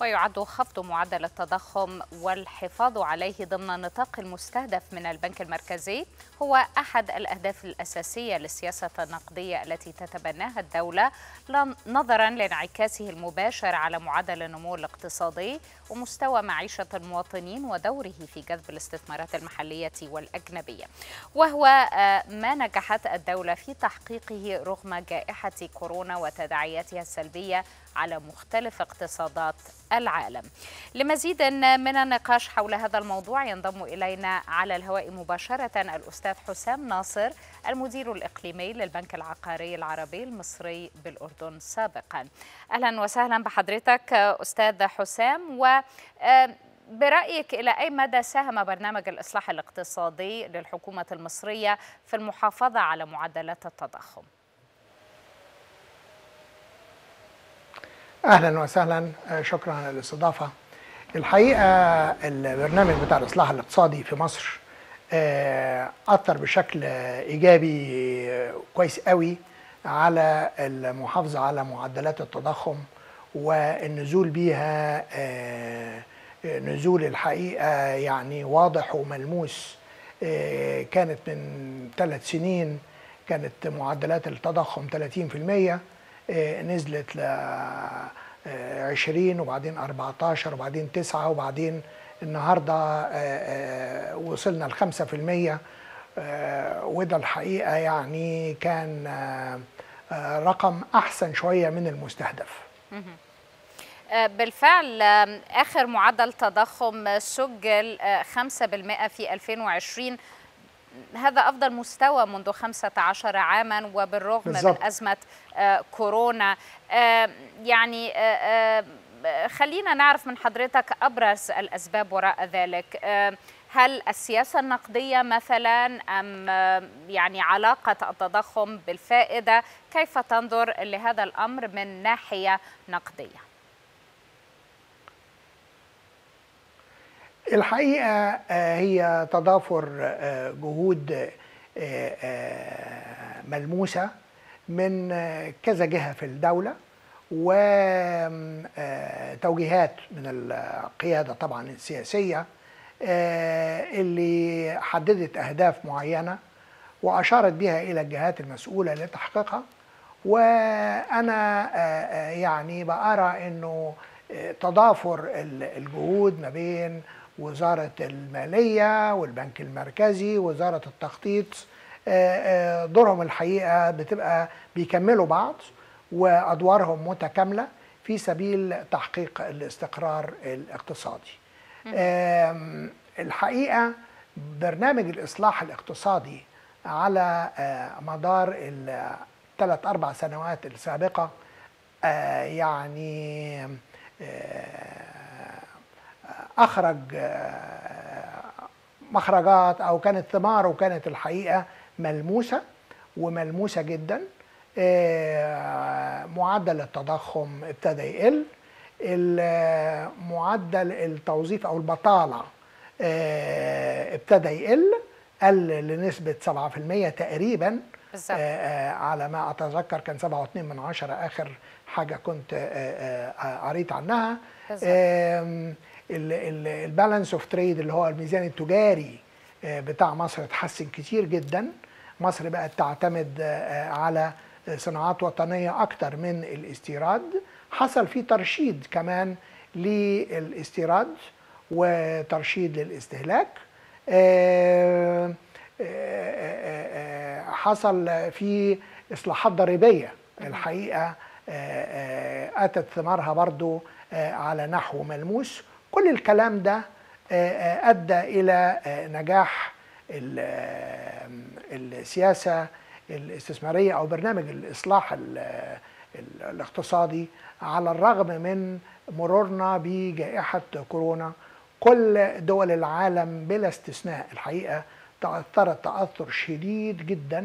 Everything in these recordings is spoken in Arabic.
ويعد خفض معدل التضخم والحفاظ عليه ضمن النطاق المستهدف من البنك المركزي هو أحد الأهداف الأساسية للسياسة النقدية التي تتبناها الدولة نظرا لانعكاسه المباشر على معدل النمو الاقتصادي ومستوى معيشة المواطنين ودوره في جذب الاستثمارات المحلية والأجنبية. وهو ما نجحت الدولة في تحقيقه رغم جائحة كورونا وتداعياتها السلبية على مختلف اقتصادات العالم لمزيد من النقاش حول هذا الموضوع ينضم إلينا على الهواء مباشرة الأستاذ حسام ناصر المدير الإقليمي للبنك العقاري العربي المصري بالأردن سابقا أهلا وسهلا بحضرتك أستاذ حسام و برأيك إلى أي مدى ساهم برنامج الإصلاح الاقتصادي للحكومة المصرية في المحافظة على معدلات التضخم؟ أهلا وسهلا شكرا على الاستضافة. الحقيقة البرنامج بتاع الإصلاح الاقتصادي في مصر أثر بشكل إيجابي كويس قوي على المحافظة على معدلات التضخم والنزول بيها نزول الحقيقة يعني واضح وملموس كانت من ثلاث سنين كانت معدلات التضخم 30% نزلت ل 20 وبعدين 14 وبعدين 9 وبعدين النهارده وصلنا ل 5% وده الحقيقة يعني كان رقم أحسن شوية من المستهدف. بالفعل آخر معدل تضخم سجل 5% في 2020 هذا أفضل مستوى منذ 15 عاما وبالرغم بالزبط. من أزمة كورونا يعني خلينا نعرف من حضرتك أبرز الأسباب وراء ذلك هل السياسة النقدية مثلا أم يعني علاقة التضخم بالفائدة كيف تنظر لهذا الأمر من ناحية نقدية؟ الحقيقة هي تضافر جهود ملموسة من كذا جهة في الدولة وتوجيهات من القيادة طبعا السياسية اللي حددت أهداف معينة وأشارت بها إلى الجهات المسؤولة لتحقيقها. وأنا يعني بأرى إنه تضافر الجهود ما بين وزارة المالية والبنك المركزي وزارة التخطيط دورهم الحقيقة بتبقى بيكملوا بعض وأدوارهم متكاملة في سبيل تحقيق الاستقرار الاقتصادي. الحقيقة برنامج الإصلاح الاقتصادي على مدار الثلاث أربع سنوات السابقة يعني أخرج مخرجات أو كانت ثماره كانت الحقيقة ملموسة وملموسة جدا. معدل التضخم ابتدى يقل. معدل التوظيف أو البطالة ابتدى يقل قل لنسبة 7% تقريبا. بالزبط. على ما أتذكر كان 7.2 من عشرة آخر حاجة كنت قريت عنها. ال balance of trade اللي هو الميزان التجاري بتاع مصر اتحسن كتير جدا. مصر بقت تعتمد على صناعات وطنية أكتر من الاستيراد. حصل في ترشيد كمان للاستيراد وترشيد للاستهلاك. حصل في إصلاحات ضريبية. الحقيقة أتت ثمارها برضو على نحو ملموس. كل الكلام ده أدى إلى نجاح السياسة الاستثمارية أو برنامج الإصلاح الاقتصادي على الرغم من مرورنا بجائحة كورونا. كل دول العالم بلا استثناء الحقيقة تأثرت تأثر شديد جدا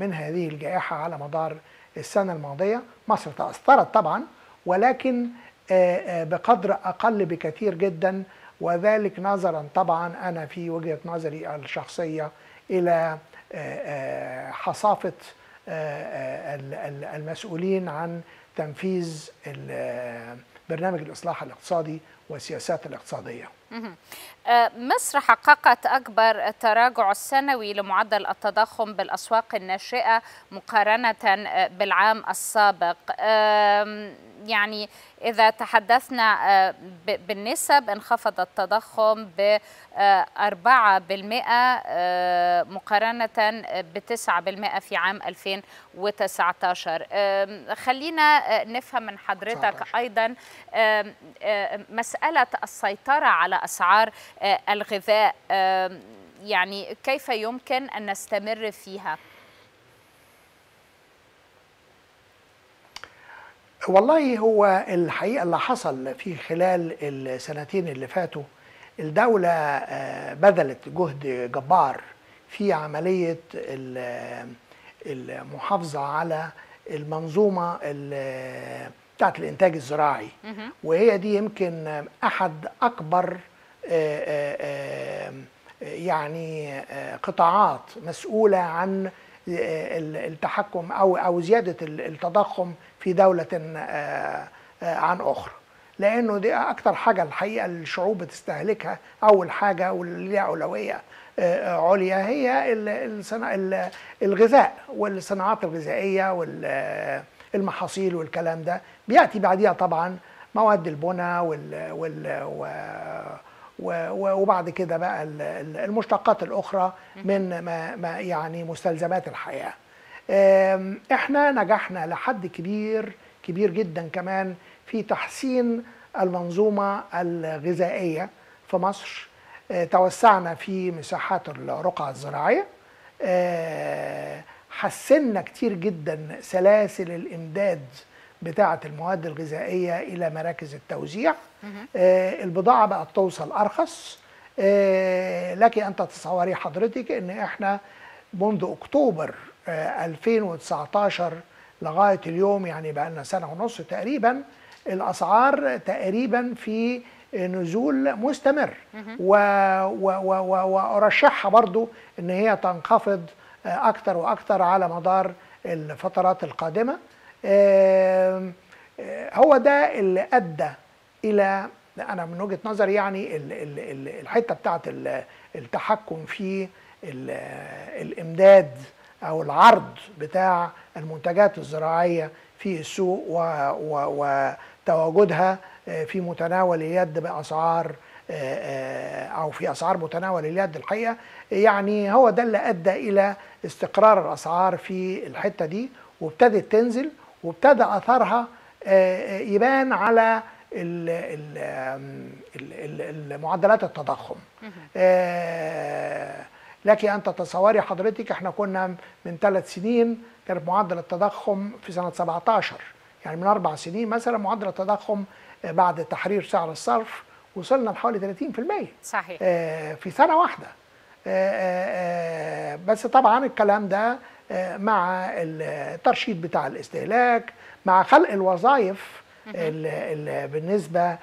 من هذه الجائحة على مدار السنة الماضية. مصر تأثرت طبعا ولكن بقدر أقل بكثير جدا وذلك نظرا طبعا أنا في وجهة نظري الشخصية إلى حصافة المسؤولين عن تنفيذ برنامج الإصلاح الاقتصادي والسياسات الاقتصادية. مصر حققت أكبر التراجع السنوي لمعدل التضخم بالأسواق الناشئة مقارنة بالعام السابق. يعني إذا تحدثنا بالنسب انخفض التضخم ب 4% مقارنة ب 9% في عام 2019 خلينا نفهم من حضرتك 19. أيضا مسألة السيطرة على أسعار الغذاء يعني كيف يمكن أن نستمر فيها؟ والله هو الحقيقة اللي حصل في خلال السنتين اللي فاتوا الدولة بذلت جهد جبار في عملية المحافظة على المنظومة بتاعت الإنتاج الزراعي وهي دي يمكن أحد أكبر يعني قطاعات مسؤولة عن التحكم أو أو زيادة التضخم في دولة عن أخرى. لأنه دي أكتر حاجة الحقيقة الشعوب بتستهلكها أول حاجة واللي أولوية عليا هي الغذاء والصناعات الغذائية والمحاصيل والكلام ده. بيأتي بعديها طبعا مواد البناء وال, وال وبعد كده بقى المشتقات الأخرى من ما, يعني مستلزمات الحياة. إحنا نجحنا لحد كبير كبير جدا كمان في تحسين المنظومة الغذائية في مصر. توسعنا في مساحات الرقعة الزراعية. حسنا كتير جدا سلاسل الإمداد بتاعة المواد الغذائية إلى مراكز التوزيع. البضاعة بقت توصل أرخص. لك أن تتصوري حضرتك أن إحنا منذ أكتوبر 2019 لغاية اليوم يعني بقى لنا سنة ونص تقريبا الأسعار تقريبا في نزول مستمر. وأرشحها برضو أن هي تنخفض أكثر وأكثر على مدار الفترات القادمة. هو ده اللي أدى إلى أنا من وجهة نظري يعني الحتة بتاعت التحكم في الإمداد أو العرض بتاع المنتجات الزراعية في السوق وتواجدها في متناول اليد بأسعار أو في أسعار متناول اليد الحقيقة. يعني هو ده اللي أدى إلى استقرار الأسعار في الحتة دي وابتدت تنزل وابتدى اثرها يبان على المعدلات التضخم. لك أن تتصوري حضرتك إحنا كنا من ثلاث سنين كان معدل التضخم في سنة 17 يعني من أربع سنين مثلا معدل التضخم بعد تحرير سعر الصرف وصلنا لحوالي 30% صحيح. في سنة واحدة. بس طبعا الكلام ده مع الترشيد بتاع الاستهلاك مع خلق الوظائف بالنسبة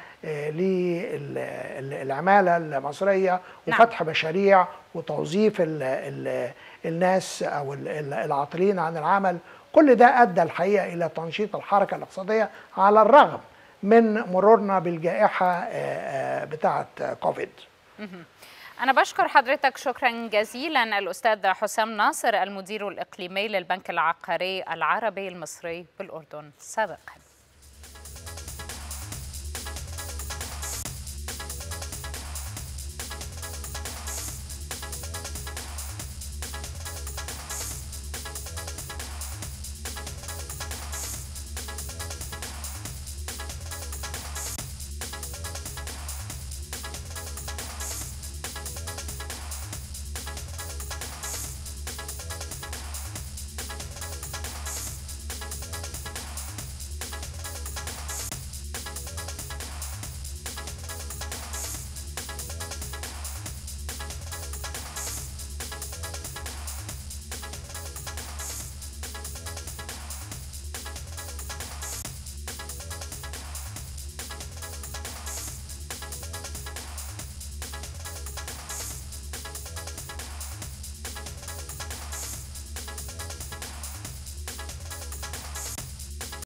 للعماله المصرية وفتح مشاريع وتوظيف ال ال الناس أو العاطلين عن العمل. كل ده أدى الحقيقة إلى تنشيط الحركة الاقتصادية على الرغم من مرورنا بالجائحة بتاعة كوفيد أنا بشكر حضرتك شكرا جزيلا الأستاذ حسام ناصر المدير الإقليمي للبنك العقاري العربي المصري بالأردن. سابقا.